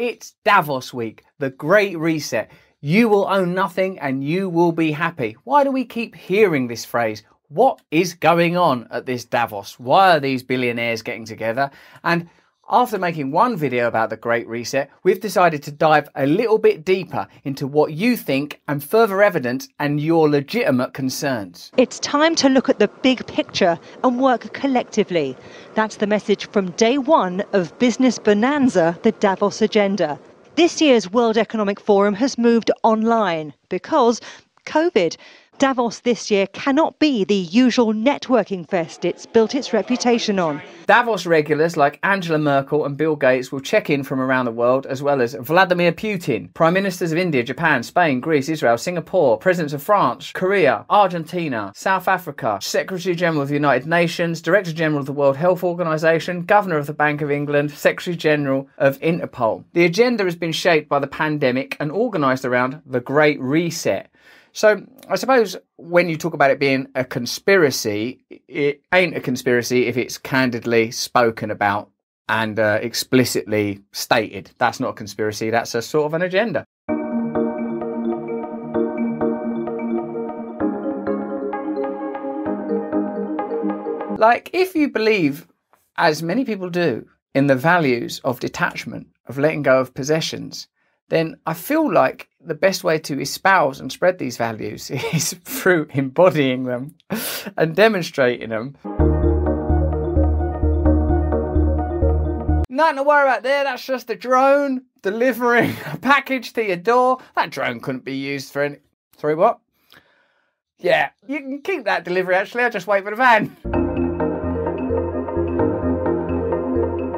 It's Davos week, the great reset. You will own nothing and you will be happy. Why do we keep hearing this phrase? What is going on at this Davos? Why are these billionaires getting together? And after making one video about the Great Reset, we've decided to dive a little bit deeper into what you think and further evidence and your legitimate concerns. It's time to look at the big picture and work collectively. That's the message from day one of Business Bonanza, the Davos Agenda. This year's World Economic Forum has moved online because COVID. Davos this year cannot be the usual networking fest it's built its reputation on. Davos regulars like Angela Merkel and Bill Gates will check in from around the world, as well as Vladimir Putin, Prime Ministers of India, Japan, Spain, Greece, Israel, Singapore, Presidents of France, Korea, Argentina, South Africa, Secretary General of the United Nations, Director General of the World Health Organization, Governor of the Bank of England, Secretary General of Interpol. The agenda has been shaped by the pandemic and organized around the Great Reset. So I suppose when you talk about it being a conspiracy, it ain't a conspiracy if it's candidly spoken about and uh, explicitly stated. That's not a conspiracy, that's a sort of an agenda. Like, if you believe, as many people do, in the values of detachment, of letting go of possessions, then I feel like the best way to espouse and spread these values is through embodying them and demonstrating them. Nothing to worry about there, that's just a drone delivering a package to your door. That drone couldn't be used for any. Sorry, what? Yeah, you can keep that delivery actually, I'll just wait for the van.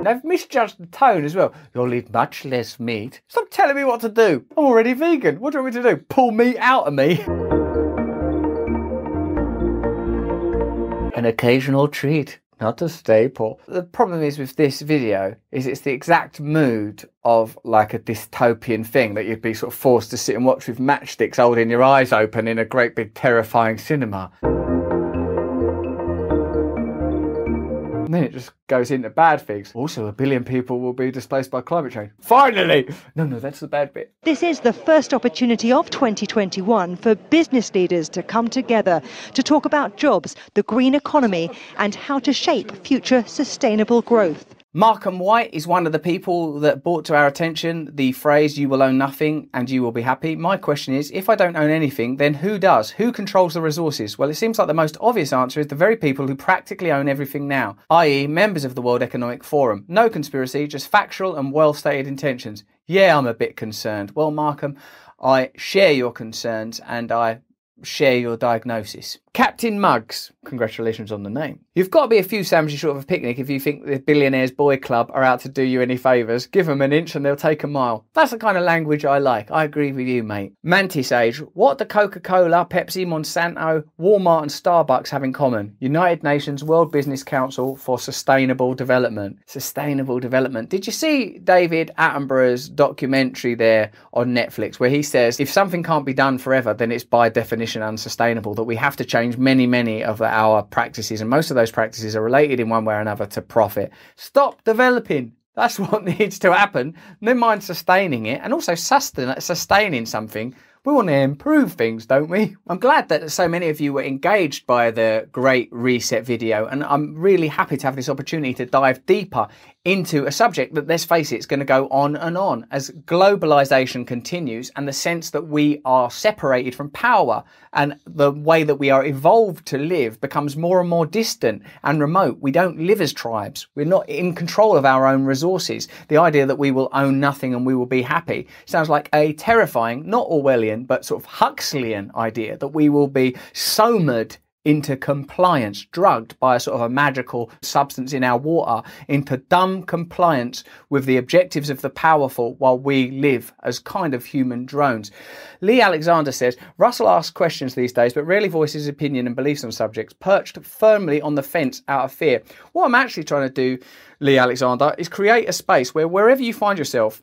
They've misjudged the tone as well. You'll eat much less meat. Stop telling me what to do. I'm already vegan. What do you want me to do? Pull meat out of me? An occasional treat, not a staple. The problem is with this video is it's the exact mood of like a dystopian thing that you'd be sort of forced to sit and watch with matchsticks holding your eyes open in a great big terrifying cinema. And then it just goes into bad things. Also, a billion people will be displaced by climate change. Finally! No, no, that's the bad bit. This is the first opportunity of 2021 for business leaders to come together to talk about jobs, the green economy, and how to shape future sustainable growth. Markham White is one of the people that brought to our attention the phrase, you will own nothing and you will be happy. My question is, if I don't own anything, then who does? Who controls the resources? Well, it seems like the most obvious answer is the very people who practically own everything now, i.e., members of the World Economic Forum. No conspiracy, just factual and well stated intentions. Yeah, I'm a bit concerned. Well, Markham, I share your concerns and I share your diagnosis. Captain Muggs, congratulations on the name. You've got to be a few sandwiches short of a picnic if you think the Billionaires Boy Club are out to do you any favours. Give them an inch and they'll take a mile. That's the kind of language I like. I agree with you, mate. Mantis Age, what do Coca Cola, Pepsi, Monsanto, Walmart, and Starbucks have in common? United Nations World Business Council for Sustainable Development. Sustainable Development. Did you see David Attenborough's documentary there on Netflix where he says if something can't be done forever, then it's by definition unsustainable, that we have to change change many, many of our practices, and most of those practices are related in one way or another to profit. Stop developing. That's what needs to happen. Never mind sustaining it, and also sustain, sustaining something we want to improve things, don't we? I'm glad that so many of you were engaged by the Great Reset video, and I'm really happy to have this opportunity to dive deeper into a subject that, let's face it, is going to go on and on as globalization continues and the sense that we are separated from power and the way that we are evolved to live becomes more and more distant and remote. We don't live as tribes. We're not in control of our own resources. The idea that we will own nothing and we will be happy sounds like a terrifying, not Orwellian, but sort of Huxleyan idea that we will be soma'd into compliance, drugged by a sort of a magical substance in our water, into dumb compliance with the objectives of the powerful while we live as kind of human drones. Lee Alexander says Russell asks questions these days, but rarely voices his opinion and beliefs on subjects, perched firmly on the fence out of fear. What I'm actually trying to do, Lee Alexander, is create a space where wherever you find yourself,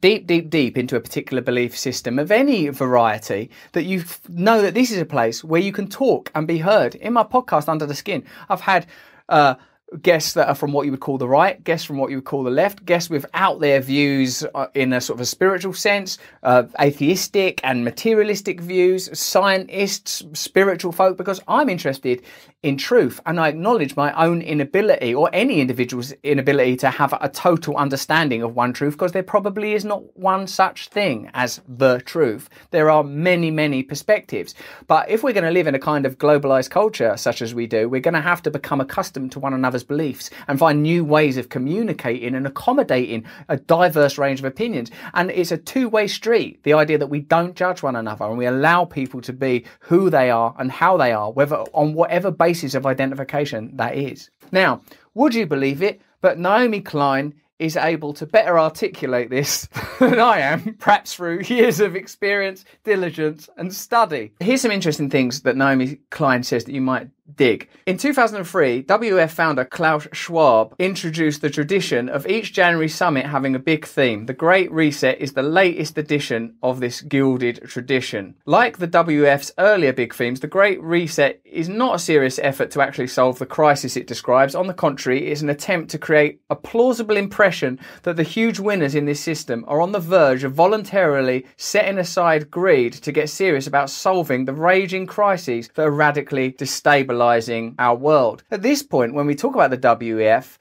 deep, deep, deep into a particular belief system of any variety, that you know that this is a place where you can talk and be heard. In my podcast, Under the Skin, I've had uh, guests that are from what you would call the right, guests from what you would call the left, guests without their views uh, in a sort of a spiritual sense, uh, atheistic and materialistic views, scientists, spiritual folk, because I'm interested in truth and I acknowledge my own inability or any individual's inability to have a total understanding of one truth because there probably is not one such thing as the truth. There are many, many perspectives. But if we're going to live in a kind of globalized culture such as we do, we're going to have to become accustomed to one another's beliefs and find new ways of communicating and accommodating a diverse range of opinions. And it's a two way street. The idea that we don't judge one another and we allow people to be who they are and how they are, whether on whatever basis basis of identification that is. Now, would you believe it? But Naomi Klein is able to better articulate this than I am, perhaps through years of experience, diligence, and study. Here's some interesting things that Naomi Klein says that you might dig. In 2003, WEF founder Klaus Schwab introduced the tradition of each January summit having a big theme. The Great Reset is the latest edition of this gilded tradition. Like the WEF's earlier big themes, the Great Reset is not a serious effort to actually solve the crisis it describes. On the contrary, it's an attempt to create a plausible impression that the huge winners in this system are on the verge of voluntarily setting aside greed to get serious about solving the raging crises that are radically destabilizing destabilizing our world. At this point, when we talk about the WEF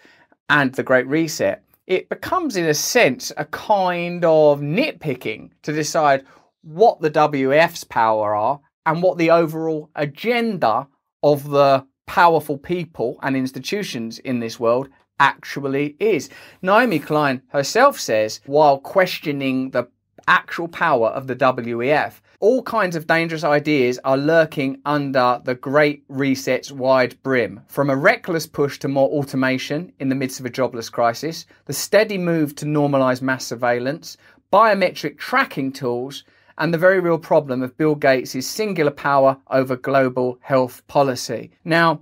and the Great Reset, it becomes, in a sense, a kind of nitpicking to decide what the WEF's power are and what the overall agenda of the powerful people and institutions in this world actually is. Naomi Klein herself says, while questioning the actual power of the WEF, all kinds of dangerous ideas are lurking under the Great Reset's wide brim. From a reckless push to more automation in the midst of a jobless crisis, the steady move to normalise mass surveillance, biometric tracking tools, and the very real problem of Bill Gates' singular power over global health policy. Now,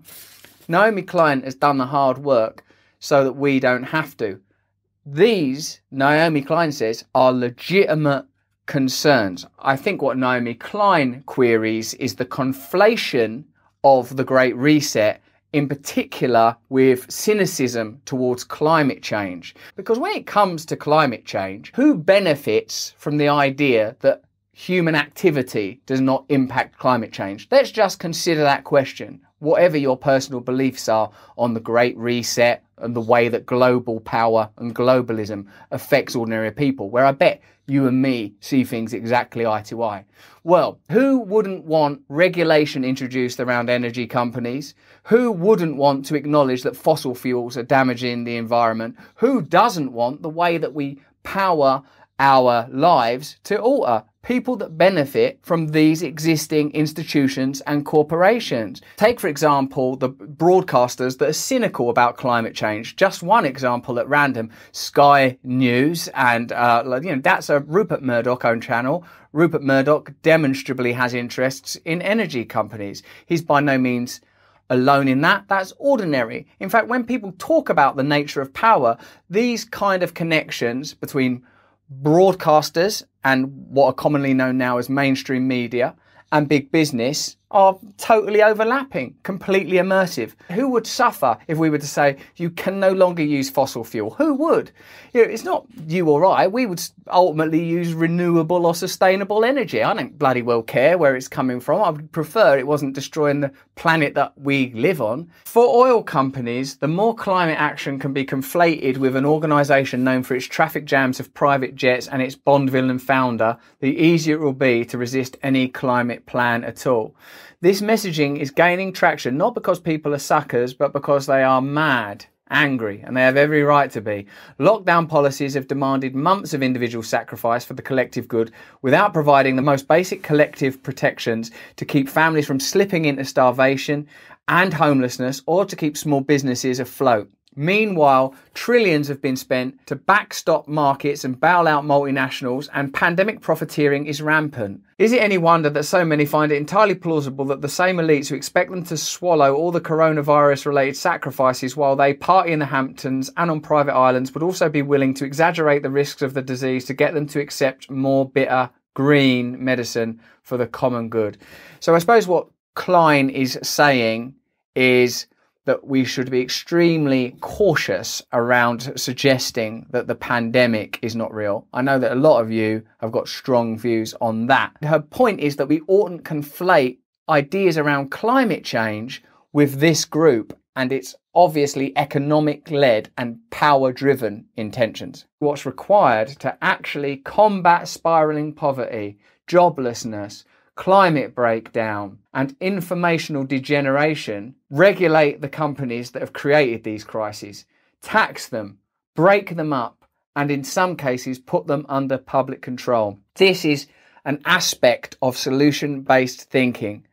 Naomi Klein has done the hard work so that we don't have to. These, Naomi Klein says, are legitimate concerns. I think what Naomi Klein queries is the conflation of the Great Reset, in particular with cynicism towards climate change. Because when it comes to climate change, who benefits from the idea that human activity does not impact climate change? Let's just consider that question. Whatever your personal beliefs are on the Great Reset and the way that global power and globalism affects ordinary people, where I bet you and me see things exactly eye to eye. Well, who wouldn't want regulation introduced around energy companies? Who wouldn't want to acknowledge that fossil fuels are damaging the environment? Who doesn't want the way that we power our lives to alter people that benefit from these existing institutions and corporations. Take, for example, the broadcasters that are cynical about climate change. Just one example at random Sky News, and uh, you know, that's a Rupert Murdoch owned channel. Rupert Murdoch demonstrably has interests in energy companies. He's by no means alone in that. That's ordinary. In fact, when people talk about the nature of power, these kind of connections between broadcasters and what are commonly known now as mainstream media and big business are totally overlapping, completely immersive. Who would suffer if we were to say you can no longer use fossil fuel? Who would? You know, it's not you or I. We would ultimately use renewable or sustainable energy. I don't bloody well care where it's coming from. I would prefer it wasn't destroying the planet that we live on. For oil companies, the more climate action can be conflated with an organisation known for its traffic jams of private jets and its Bond villain founder, the easier it will be to resist any climate plan at all. This messaging is gaining traction not because people are suckers, but because they are mad, angry, and they have every right to be. Lockdown policies have demanded months of individual sacrifice for the collective good without providing the most basic collective protections to keep families from slipping into starvation and homelessness or to keep small businesses afloat. Meanwhile, trillions have been spent to backstop markets and bail out multinationals, and pandemic profiteering is rampant. Is it any wonder that so many find it entirely plausible that the same elites who expect them to swallow all the coronavirus related sacrifices while they party in the Hamptons and on private islands would also be willing to exaggerate the risks of the disease to get them to accept more bitter green medicine for the common good? So, I suppose what Klein is saying is that we should be extremely cautious around suggesting that the pandemic is not real. I know that a lot of you have got strong views on that. Her point is that we oughtn't conflate ideas around climate change with this group and its obviously economic led and power driven intentions. What's required to actually combat spiraling poverty, joblessness, climate breakdown, and informational degeneration, regulate the companies that have created these crises, tax them, break them up, and in some cases put them under public control. This is an aspect of solution based thinking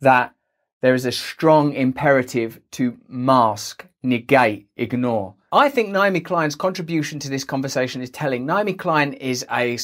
that there is a strong imperative to mask, negate, ignore. I think Naomi Klein's contribution to this conversation is telling. Naomi Klein is a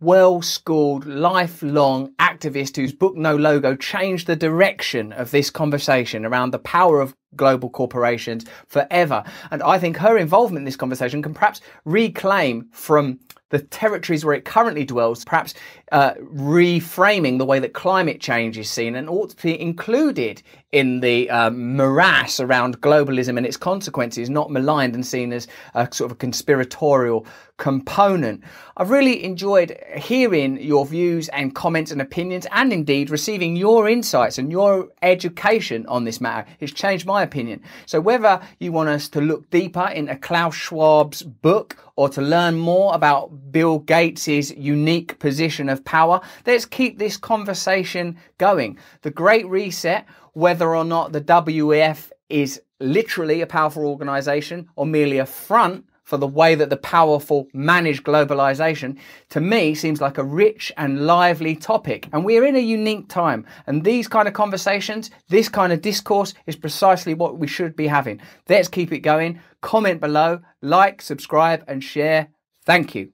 well schooled, lifelong activist whose book No Logo changed the direction of this conversation around the power of global corporations forever. And I think her involvement in this conversation can perhaps reclaim from the territories where it currently dwells, perhaps uh, reframing the way that climate change is seen and ought to be included in the um, morass around globalism and its consequences, not maligned and seen as a sort of a conspiratorial component. I've really enjoyed hearing your views and comments and opinions and indeed receiving your insights and your education on this matter. It's changed my opinion. So whether you want us to look deeper into Klaus Schwab's book or to learn more about Bill Gates's unique position of power, let's keep this conversation going. The Great Reset, whether or not the WEF is literally a powerful organization or merely a front for the way that the powerful manage globalization, to me seems like a rich and lively topic. And we're in a unique time. And these kind of conversations, this kind of discourse is precisely what we should be having. Let's keep it going. Comment below, like, subscribe, and share. Thank you.